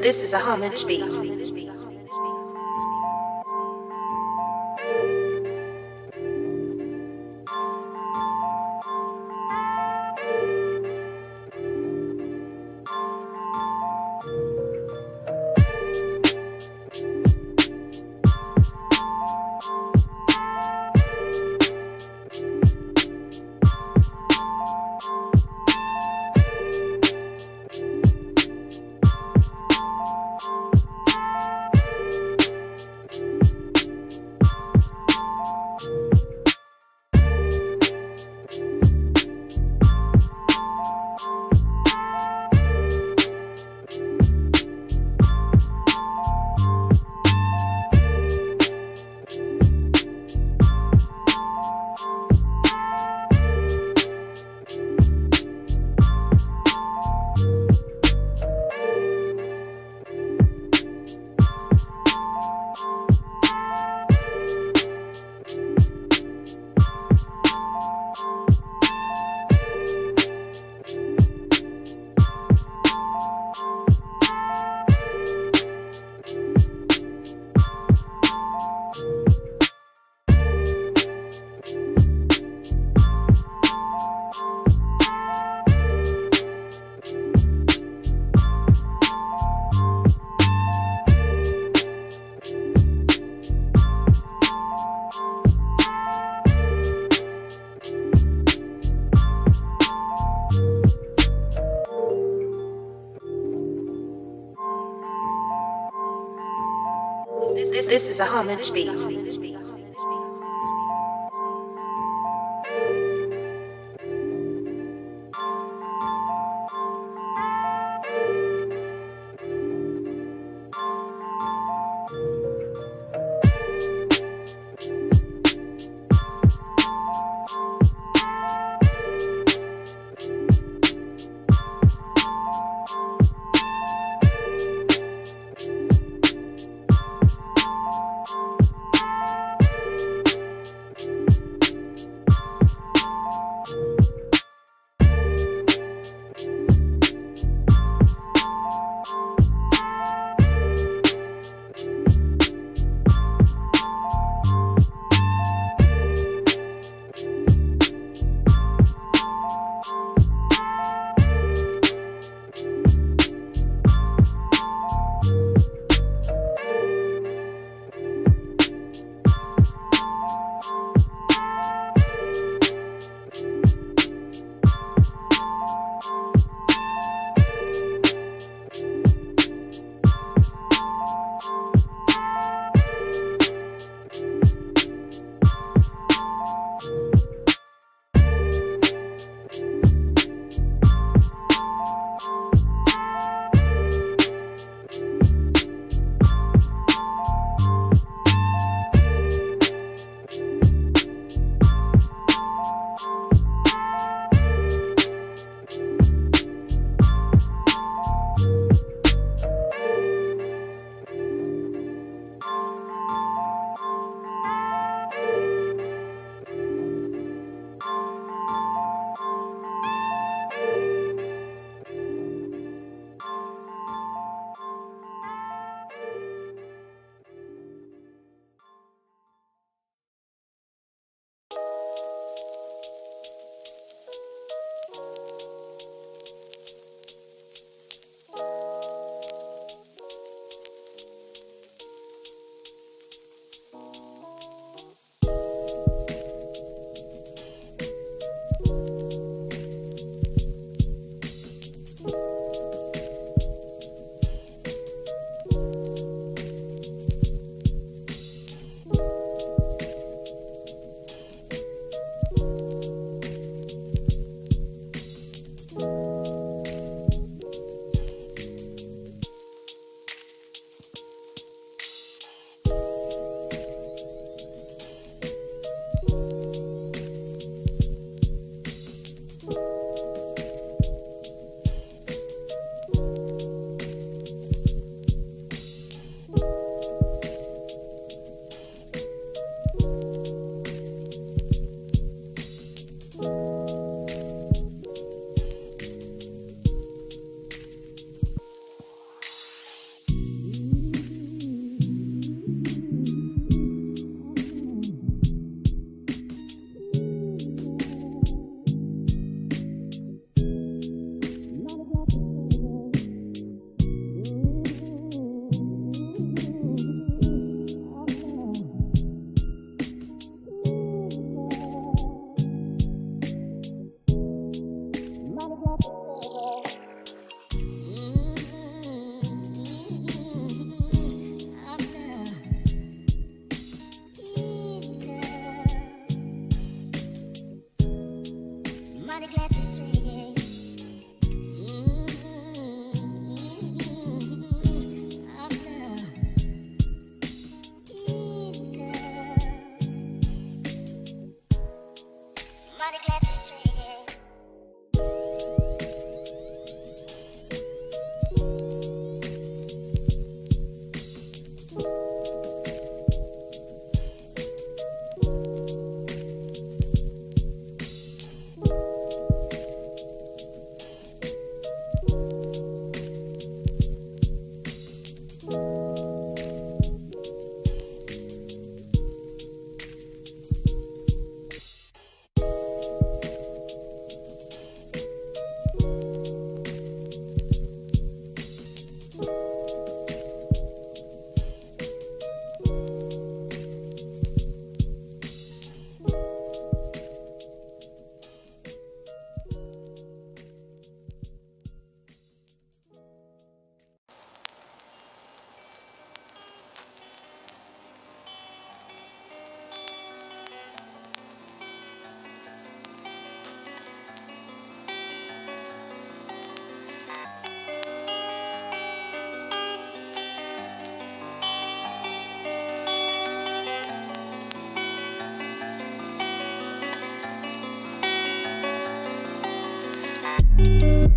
This, is a homage beat. This, is a homage beat. Mighty Thank